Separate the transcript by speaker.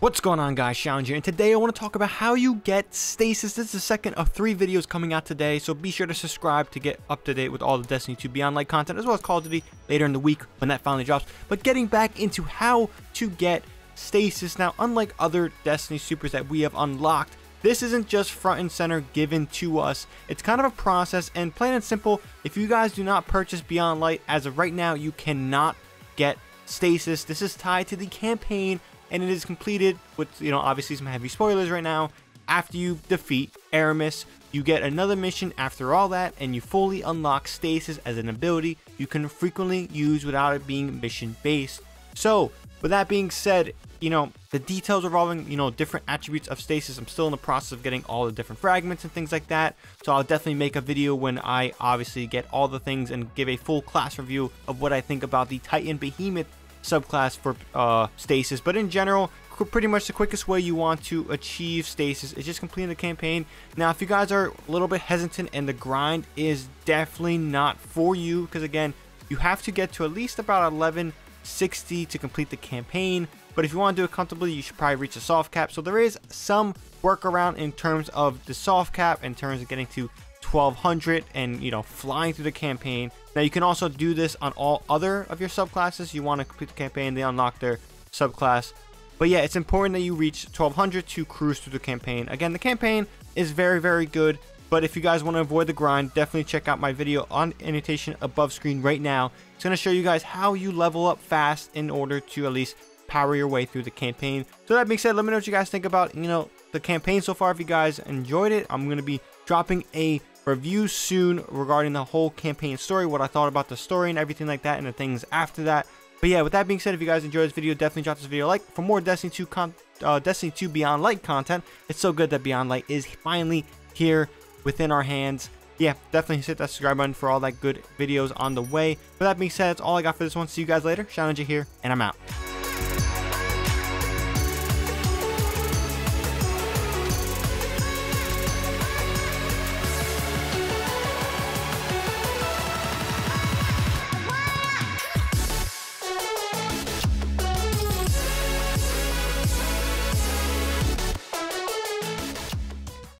Speaker 1: What's going on guys, ShadowNinja, and today I want to talk about how you get stasis. This is the second of three videos coming out today, so be sure to subscribe to get up to date with all the Destiny 2 Beyond Light content, as well as Call of Duty later in the week when that finally drops. But getting back into how to get stasis. Now, unlike other Destiny supers that we have unlocked, this isn't just front and center given to us. It's kind of a process, and plain and simple, if you guys do not purchase Beyond Light, as of right now, you cannot get stasis. This is tied to the campaign and it is completed with, you know, obviously some heavy spoilers right now. After you defeat Eramis, you get another mission after all that, and you fully unlock Stasis as an ability you can frequently use without it being mission based. So, with that being said, you know, the details revolving, you know, different attributes of Stasis, I'm still in the process of getting all the different fragments and things like that. So I'll definitely make a video when I obviously get all the things and give a full class review of what I think about the Titan Behemoth subclass for uh, stasis. But in general, pretty much the quickest way you want to achieve stasis is just completing the campaign. Now, if you guys are a little bit hesitant and the grind is definitely not for you, because again, you have to get to at least about 1160 to complete the campaign. But if you want to do it comfortably, you should probably reach a soft cap. So there is some workaround in terms of the soft cap, in terms of getting to 1200 and you know flying through the campaign. Now you can also do this on all other of your subclasses. You want to complete the campaign they unlock their subclass. But yeah it's important that you reach 1200 to cruise through the campaign. Again the campaign is very very good but if you guys want to avoid the grind definitely check out my video on annotation above screen right now. It's going to show you guys how you level up fast in order to at least power your way through the campaign. So that being said let me know what you guys think about you know the campaign so far. If you guys enjoyed it i'm going to be dropping a review soon regarding the whole campaign story, what I thought about the story and everything like that, and the things after that. But yeah, with that being said, if you guys enjoyed this video, definitely drop this video a like. For more Destiny 2 con uh, Destiny 2 Beyond Light content, it's so good that Beyond Light is finally here within our hands. Yeah, definitely hit that subscribe button for all that good videos on the way. With that being said, that's all I got for this one. See you guys later. Shine here, and I'm out.